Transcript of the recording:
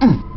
Mm.